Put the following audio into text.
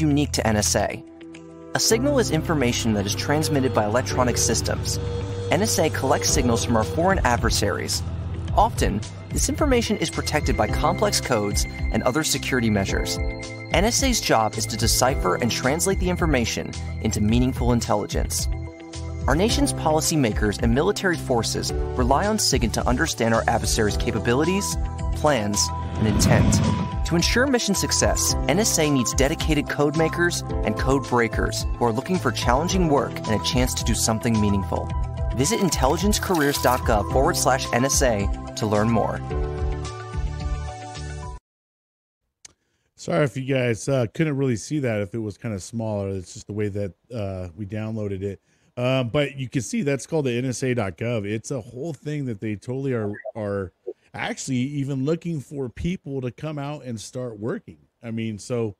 unique to NSA. A signal is information that is transmitted by electronic systems. NSA collects signals from our foreign adversaries. Often, this information is protected by complex codes and other security measures. NSA's job is to decipher and translate the information into meaningful intelligence. Our nation's policymakers and military forces rely on SIGINT to understand our adversaries' capabilities, plans, and intent. To ensure mission success, NSA needs dedicated code makers and code breakers who are looking for challenging work and a chance to do something meaningful. Visit intelligencecareers.gov forward slash NSA to learn more. Sorry if you guys uh, couldn't really see that if it was kind of smaller. It's just the way that uh, we downloaded it. Um, but you can see that's called the NSA.gov. It's a whole thing that they totally are are actually even looking for people to come out and start working. I mean, so